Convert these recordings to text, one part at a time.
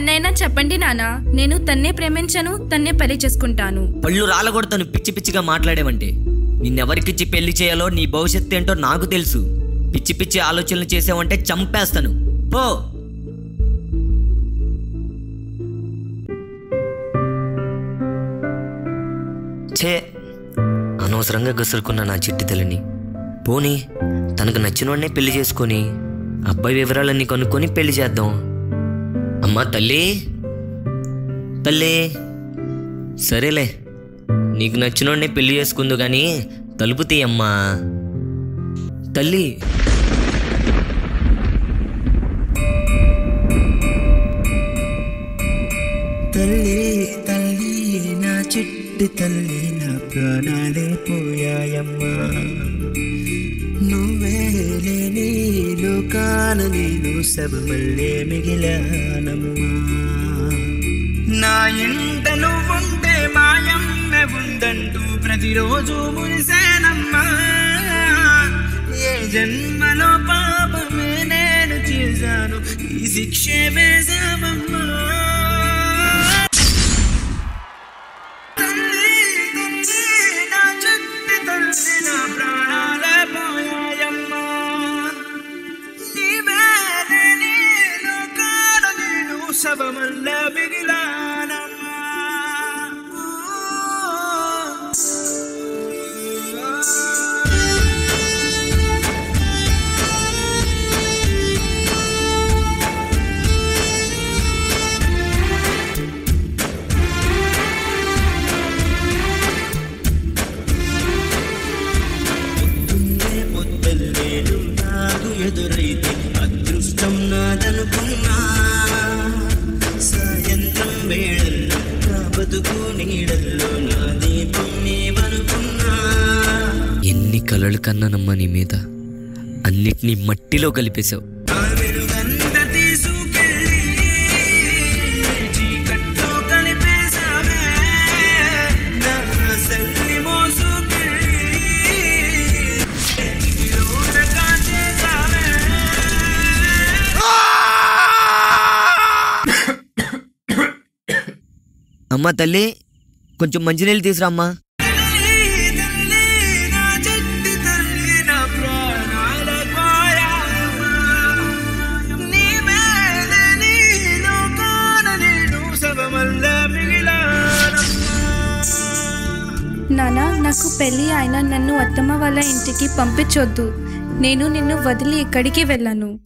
అన్నైనా చెప్పండి నాన్న నేను తన్నే ప్రేమించను తన్నే పెళ్ళి చేసుకుంటాను. పళ్ళు రాలగొడతాను పిచ్చి పిచ్చిగా మాట్లాడేవంటే నిన్నెవరికిచ్చి పెళ్ళి చేయాలో నీ భవిష్యత్తు ఏంటో నాకు తెలుసు. పిచ్చి పిచ్చి ఆలోచనలు చేసావంటే చంపేస్తాను. పో! ఛే! అనవసరంగా గసురుకున్న నా చిట్టి తల్లిని. పోనీ తనకు నచ్చినోడనే పెళ్ళి చేసుకొని అబ్బాయి వివరాలన్నీ కనుక్కొని పెళ్ళి చేద్దాం. అమ్మా తల్లి. తల్లి. సరేలే నీకు నచ్చినోడే పెళ్ళి చేసుకుందు కానీ తలుపు తీయమ్మా. తల్లి. తల్లి తల్లి నా చెట్టు తల్లి నా ప్రాణాలే పోయాయమ్మా. నువ్వే లేని లోకాన నేను సబమల్లే మిగిలానమ్మా నా ఇంట నువ్వుంటే మాయమ్మ ఉందంటూ ప్రతిరోజు మురిసేనమ్మా ఏ జన్మలో పాపమే నేను చేశాను ఈ శిక్షే వేశామమ్మా కలలు కన్నానమ్మా నీ మీద. అన్నిటినీ మట్టిలో కలిపేశావు. అమ్మా తల్లి కొంచెం మంచినీళ్ళు తీసురామ్మా పెళ్ళి అయినా ఆయన నన్ను అత్తమ్మ వాళ్ళ ఇంటికి పంపించొద్దు. నేను నిన్ను వదిలి ఎక్కడికి వెళ్ళను.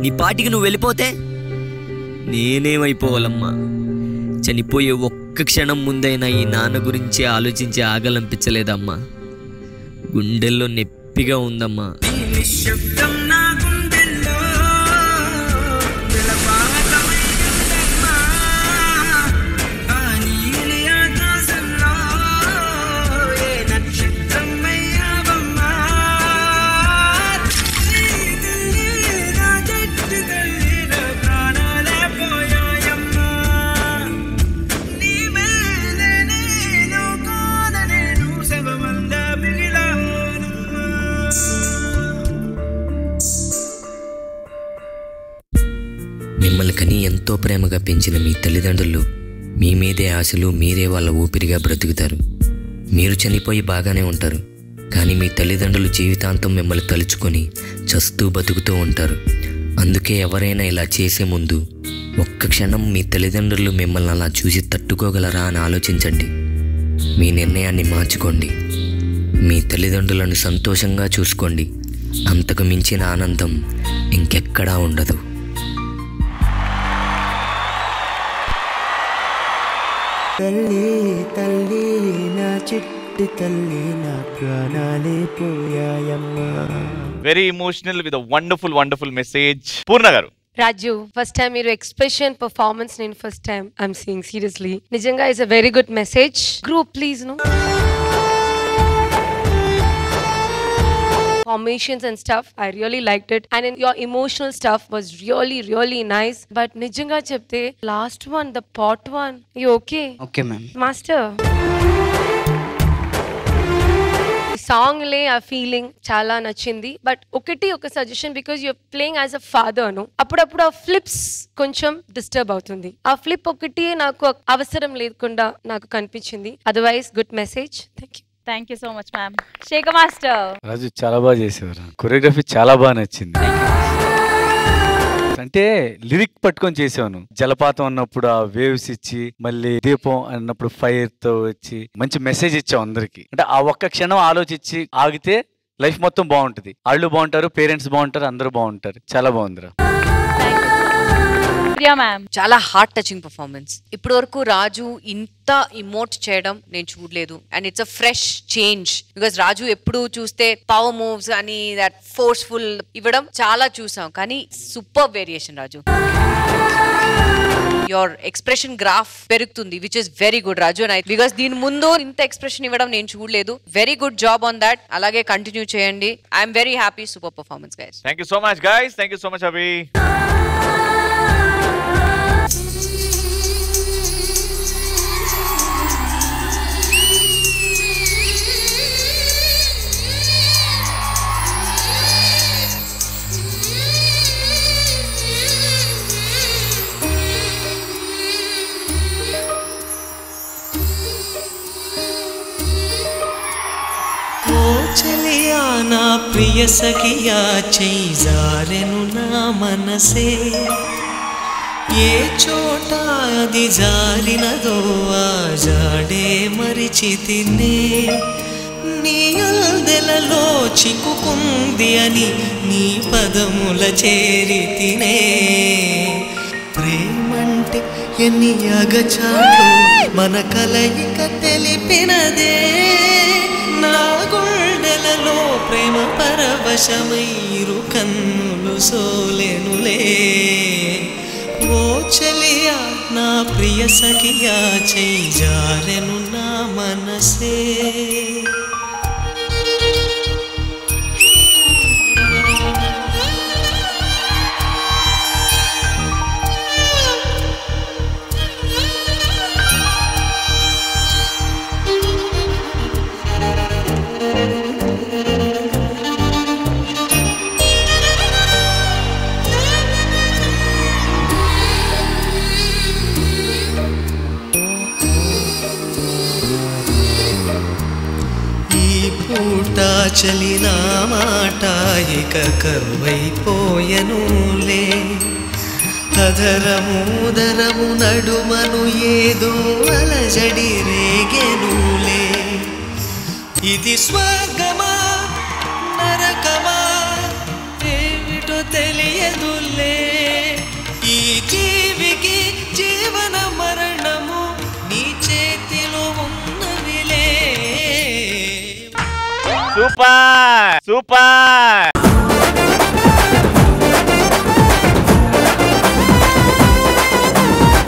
నీ పాటికి నువ్వు వెళ్ళిపోతే నేనేమైపోవాలమ్మా? చనిపోయే ఒక్క క్షణం ముందైనా ఈ నాన్న గురించి ఆలోచించి ఆగలనిపించలేదమ్మా. గుండెల్లో నొప్పిగా ఉందమ్మా. నిశ్శబ్దం మిమ్మల్ని కని ఎంతో ప్రేమగా పెంచిన మీ తల్లిదండ్రులు మీ మీదే ఆశలు మీరే వాళ్ళ ఊపిరిగా బ్రతుకుతారు. మీరు చనిపోయి బాగానే ఉంటారు. కానీ మీ తల్లిదండ్రులు జీవితాంతం మిమ్మల్ని తలుచుకొని చస్తూ బతుకుతూ ఉంటారు. అందుకే ఎవరైనా ఇలా చేసే ముందు ఒక్క క్షణం మీ తల్లిదండ్రులు మిమ్మల్ని అలా చూసి తట్టుకోగలరా అని ఆలోచించండి. మీ నిర్ణయాన్ని మార్చుకోండి. మీ తల్లిదండ్రులను సంతోషంగా చూసుకోండి. అంతకు మించిన ఆనందం ఇంకెక్కడా ఉండదు. తల్లి తల్లి నా చిట్టి తల్లి నా ప్రాణాలే పోయాయమ్మా. Very emotional with wonderful wonderful message Purna గారు రాజు ఫస్ట్ టైం మీరు ఎక్స్ప్రెషన్ పర్ఫార్మెన్స్ నేను first time I'm seeing seriously నిజంగా is a very good message group please no formations and stuff. I really liked it. And in your emotional stuff was really, really nice. But నిజంగా చెప్తే last one, the pot one, you okay? Okay ma'am Master. Song లే ఆ feeling చాలా నచ్చింది but ఒకటి ఒక suggestion because you're playing as a ఫాదర్ను అప్పుడప్పుడు ఆ ఫ్లిప్స్ కొంచెం డిస్టర్బ్ అవుతుంది ఆ ఫ్లిప్ ఒకటి నాకు అవసరం లేకుండా నాకు కనిపించింది otherwise good message thank you thank you so much ma'am Shekhar master Raju చాలా బాగా చేసేవారు. కొరియోగ్రఫీ చాలా బాగా నచ్చింది. అంటే లిరిక్ పట్టుకొని చేసాను జలపాతం అన్నప్పుడు ఆ వేవ్స్ ఇచ్చి మళ్ళీ దీపం అన్నప్పుడు ఫైర్తో వచ్చి మంచి మెసేజ్ ఇచ్చాం అందరికి. అంటే ఆ ఒక్క క్షణం ఆలోచించి ఆగితే లైఫ్ మొత్తం బాగుంటది. వాళ్ళు బాగుంటారు పేరెంట్స్ బాగుంటారు అందరూ బాగుంటారు. చాలా బాగుందిరా. ప్రియా మ్యామ్ చాలా హార్ట్ టచింగ్ పర్ఫార్మెన్స్ ఇప్పటి వరకు రాజు ఇంత ఇమోట్ చేయడం నేను చూడలేదు. And it's a fresh change because Raju ఎప్పుడు చూస్తే పవర్ మూవ్స్ అని దట్ ఫోర్స్ఫుల్ ఇవ్వడం చాలా చూసాం. కానీ super variation Raju. Your expression graph పెరుగుతుంది which is very good Raju and because దీని ముందు ఇంత ఎక్స్ప్రెషన్ ఇవ్వడం నేను చూడలేదు. Very good job on that అలాగే కంటిన్యూ చేయండి. I'm very happy super performance guys Thank you so much, guys. Thank you so much, Abhi. సఖియా చేయిజారెను నా మనసే. ఏ చోట అది జారినదో ఆ జాడే మరిచితినే నీ అల్దెలలో చిక్కుకుంది అని నీ పదముల చేరి తినే. ప్రేమంటే ఎన్ని అగచాలు మన కలయిక తెలిపినదే. నా గుండెలలో ప్రేమ పరవశమైరు కన్నులు సోలెనులే. ఓ చెలియా నా ప్రియ సఖియా చెయ్యి జారెను నా మనసే. పూట నా మాట ఇక కరువైపోయనులే. అధరముదరము నడుమను ఏదో అలజడి రేగెనులే. ఇది స్వర్గమా నరకమా ఏమిటో తెలియదులే. ఈ 슈퍼! 슈퍼!